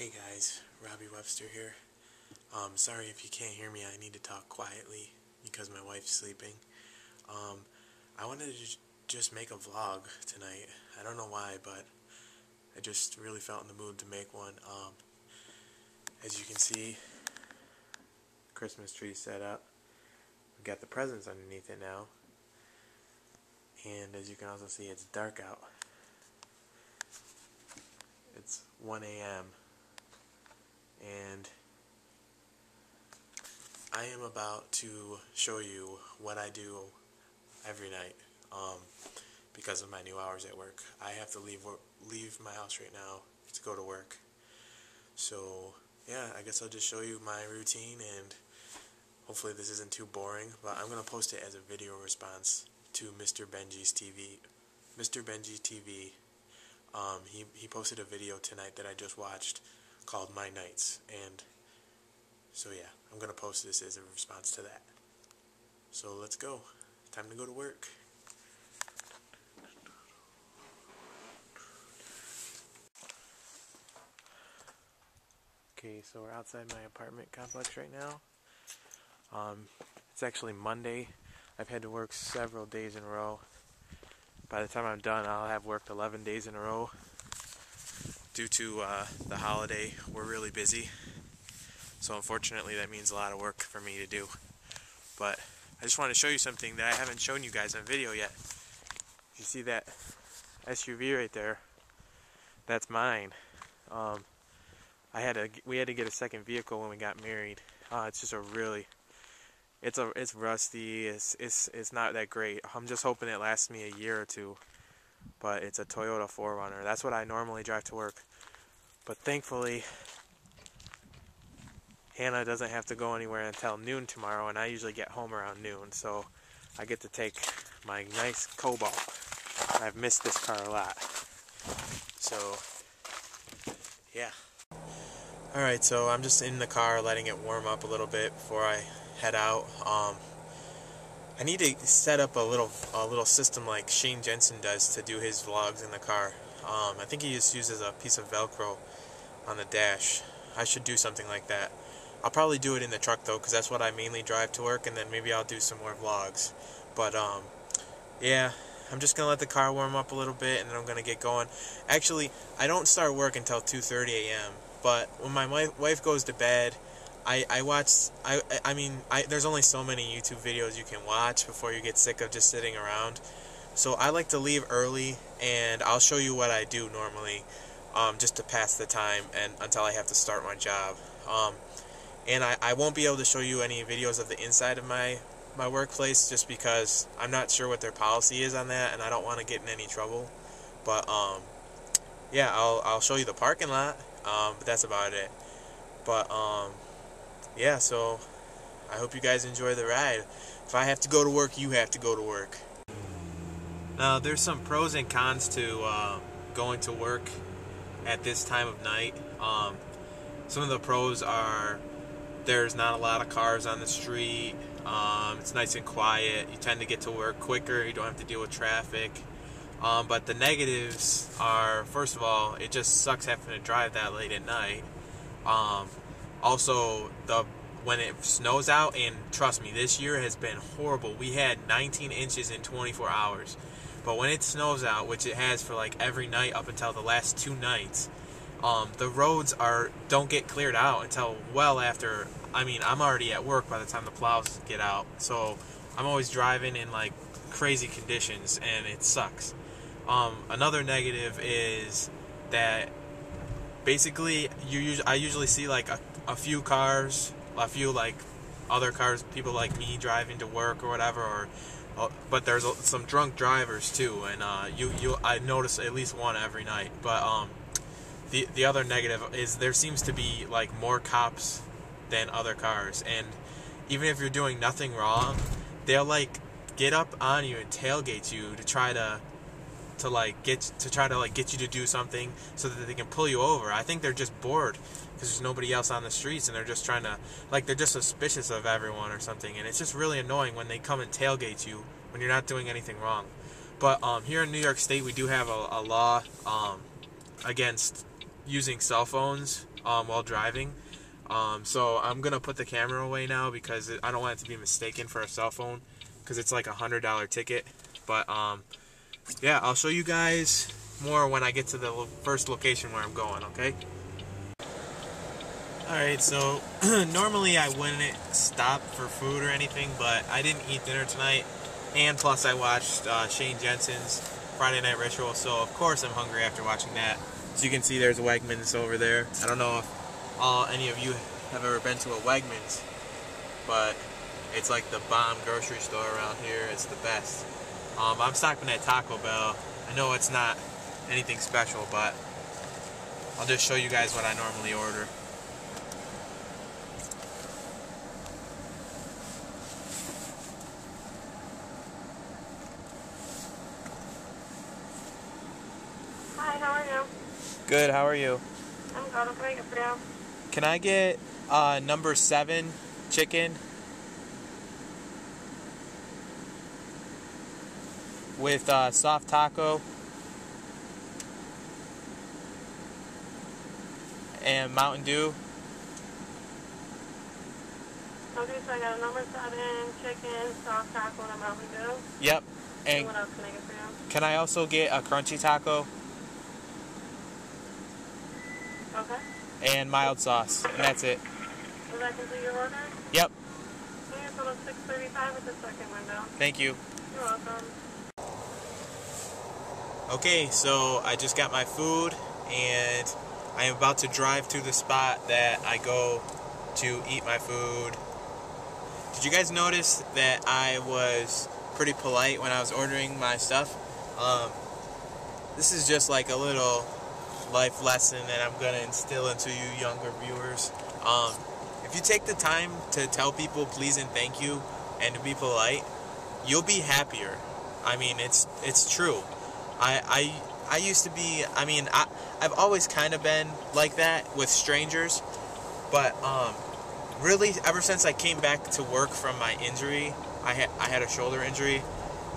Hey guys, Robbie Webster here. Um, sorry if you can't hear me, I need to talk quietly because my wife's sleeping. Um, I wanted to just make a vlog tonight. I don't know why, but I just really felt in the mood to make one. Um, as you can see, Christmas tree set up. We've got the presents underneath it now. And as you can also see, it's dark out. It's 1 a.m. and I am about to show you what I do every night um, because of my new hours at work. I have to leave leave my house right now to go to work. So yeah, I guess I'll just show you my routine and hopefully this isn't too boring, but I'm gonna post it as a video response to Mr. Benji's TV. Mr. Benji TV um, he, he posted a video tonight that I just watched called My Nights. And so, yeah, I'm going to post this as a response to that. So, let's go. Time to go to work. Okay, so we're outside my apartment complex right now. Um, it's actually Monday. I've had to work several days in a row by the time I'm done, I'll have worked 11 days in a row. Due to uh, the holiday, we're really busy. So unfortunately, that means a lot of work for me to do. But I just want to show you something that I haven't shown you guys on video yet. You see that SUV right there? That's mine. Um, I had to. We had to get a second vehicle when we got married. Uh, it's just a really it's a it's rusty. It's it's it's not that great. I'm just hoping it lasts me a year or two. But it's a Toyota 4Runner. That's what I normally drive to work. But thankfully, Hannah doesn't have to go anywhere until noon tomorrow, and I usually get home around noon. So I get to take my nice Cobalt. I've missed this car a lot. So yeah. All right, so I'm just in the car letting it warm up a little bit before I head out. Um, I need to set up a little a little system like Shane Jensen does to do his vlogs in the car. Um, I think he just uses a piece of Velcro on the dash. I should do something like that. I'll probably do it in the truck though, because that's what I mainly drive to work, and then maybe I'll do some more vlogs. But um, yeah, I'm just gonna let the car warm up a little bit, and then I'm gonna get going. Actually, I don't start work until 2:30 a.m. But when my wife goes to bed, I, I watch I I mean I there's only so many YouTube videos you can watch before you get sick of just sitting around. So I like to leave early and I'll show you what I do normally um, just to pass the time and until I have to start my job. Um, and I, I won't be able to show you any videos of the inside of my my workplace just because I'm not sure what their policy is on that and I don't want to get in any trouble. But um, yeah, I'll I'll show you the parking lot. Um, but that's about it. But um, yeah, so I hope you guys enjoy the ride. If I have to go to work, you have to go to work. Now, there's some pros and cons to uh, going to work at this time of night. Um, some of the pros are there's not a lot of cars on the street. Um, it's nice and quiet. You tend to get to work quicker. You don't have to deal with traffic. Um, but the negatives are, first of all, it just sucks having to drive that late at night. Um, also, the when it snows out, and trust me, this year has been horrible. We had 19 inches in 24 hours. But when it snows out, which it has for like every night up until the last two nights, um, the roads are don't get cleared out until well after. I mean, I'm already at work by the time the plows get out, so I'm always driving in like crazy conditions, and it sucks. Um, another negative is that basically you I usually see like a a few cars, a few like other cars, people like me driving to work or whatever, or uh, but there's some drunk drivers too, and uh, you you I notice at least one every night. But um, the the other negative is there seems to be like more cops than other cars, and even if you're doing nothing wrong, they'll like get up on you and tailgate you to try to to like get to try to like get you to do something so that they can pull you over. I think they're just bored because there's nobody else on the streets and they're just trying to like they're just suspicious of everyone or something and it's just really annoying when they come and tailgate you when you're not doing anything wrong. But um, here in New York State, we do have a, a law um, against using cell phones um, while driving. Um, so I'm gonna put the camera away now because I don't want it to be mistaken for a cell phone because it's like a hundred dollar ticket. But um, yeah, I'll show you guys more when I get to the lo first location where I'm going. Okay. Alright, so normally I wouldn't stop for food or anything, but I didn't eat dinner tonight, and plus I watched uh, Shane Jensen's Friday Night Ritual, so of course I'm hungry after watching that. So you can see there's a Wegmans over there. I don't know if uh, any of you have ever been to a Wegmans, but it's like the bomb grocery store around here. It's the best. Um, I'm stopping at Taco Bell. I know it's not anything special, but I'll just show you guys what I normally order. Hi, how are you? Good, how are you? I'm good. What can I get for you? Can I get uh, number seven chicken with uh, soft taco and Mountain Dew? Okay, so I got a number seven, chicken, soft taco, and a Mountain Dew. Yep. And And what else can I get for you? can I also get a crunchy taco Okay. and mild sauce? And that's it. Does that complete your order? Yep. Okay, so it's 635 at the second window. Thank you. You're welcome. Okay, so I just got my food and I am about to drive to the spot that I go to eat my food. Did you guys notice that I was pretty polite when I was ordering my stuff? Um, this is just like a little life lesson that I'm going to instill into you younger viewers. Um, if you take the time to tell people please and thank you and to be polite, you'll be happier. I mean, it's it's true. I I I used to be. I mean, I I've always kind of been like that with strangers, but um, really, ever since I came back to work from my injury, I had I had a shoulder injury.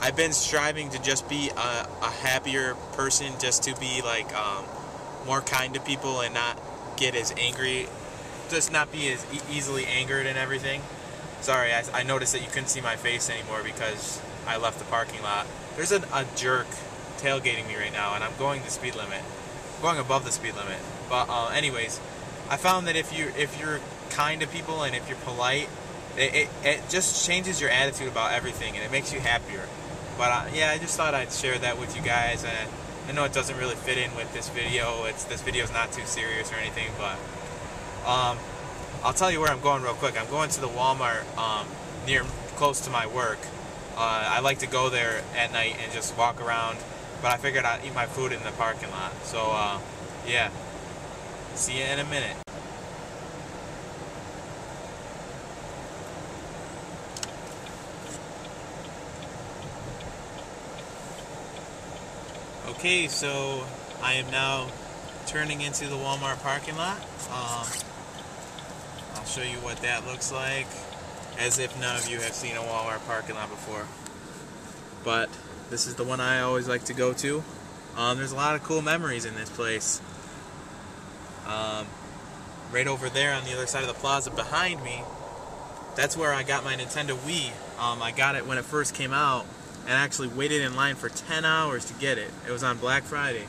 I've been striving to just be a, a happier person, just to be like um, more kind to people and not get as angry, just not be as e- easily angered and everything. Sorry, I, I noticed that you couldn't see my face anymore because I left the parking lot. There's a, a jerk tailgating me right now, and I'm going the speed limit. I'm going above the speed limit. But uh, anyways, I found that if you if you're kind to people and if you're polite, it, it, it just changes your attitude about everything, and it makes you happier. But uh, yeah, I just thought I'd share that with you guys, and I know it doesn't really fit in with this video. It's this video's not too serious or anything, but um, I'll tell you where I'm going real quick. I'm going to the Walmart um, near close to my work. Uh, I like to go there at night and just walk around, but I figured I'd eat my food in the parking lot. So uh, yeah, see you in a minute. Okay, so I am now turning into the Walmart parking lot. Um, I'll show you what that looks like, as if none of you have seen a Walmart parking lot before. But this is the one I always like to go to. Um, there's a lot of cool memories in this place. Um, right over there on the other side of the plaza behind me, that's where I got my Nintendo Wii. Um, I got it when it first came out and actually waited in line for 10 hours to get it. It was on Black Friday.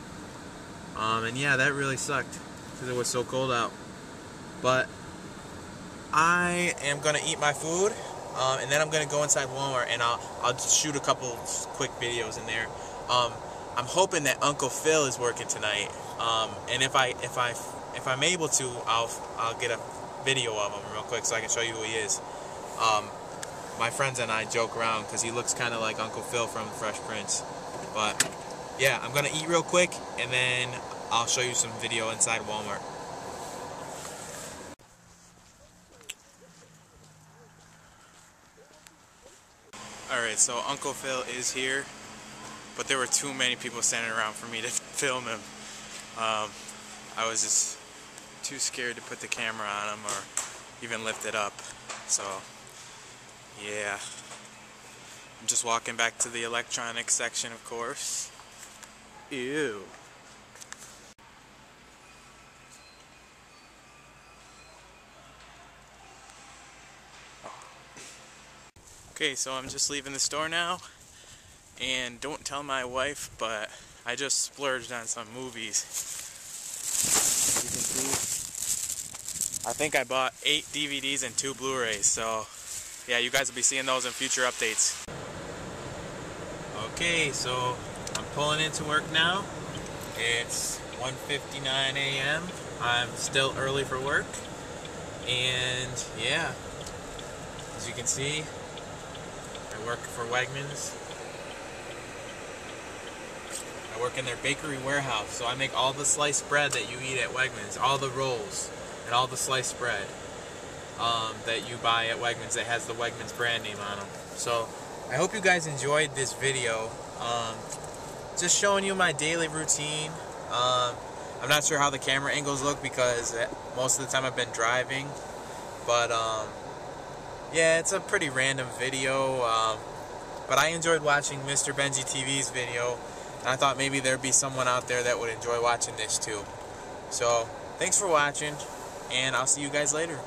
Um, and yeah, that really sucked because it was so cold out. But I am gonna eat my food, um, and then I'm gonna go inside Walmart and I'll I'll shoot a couple quick videos in there. Um, I'm hoping that Uncle Phil is working tonight, um, and if I if I if I'm able to, I'll I'll get a video of him real quick so I can show you who he is. Um, my friends and I joke around because he looks kind of like Uncle Phil from Fresh Prince. But yeah, I'm gonna eat real quick and then I'll show you some video inside Walmart. Alright, so Uncle Phil is here, but there were too many people standing around for me to film him. Um, I was just too scared to put the camera on him or even lift it up. So, yeah. I'm just walking back to the electronics section, of course. Ew. Okay, so I'm just leaving the store now. And don't tell my wife, but I just splurged on some movies. You can see. I think I bought eight DVDs and two Blu-rays, so yeah, you guys will be seeing those in future updates. Okay, so I'm pulling into work now. It's 1.59 a.m. I'm still early for work. And yeah, as you can see, I work for Wegmans. I work in their bakery warehouse, so I make all the sliced bread that you eat at Wegmans, all the rolls, and all the sliced bread um, that you buy at Wegmans that has the Wegmans brand name on them. So I hope you guys enjoyed this video. Um, just showing you my daily routine. Um, I'm not sure how the camera angles look because most of the time I've been driving. But um, yeah, it's a pretty random video. Um, but I enjoyed watching Mr. Benji TV's video. And I thought maybe there'd be someone out there that would enjoy watching this too. So, thanks for watching. And I'll see you guys later.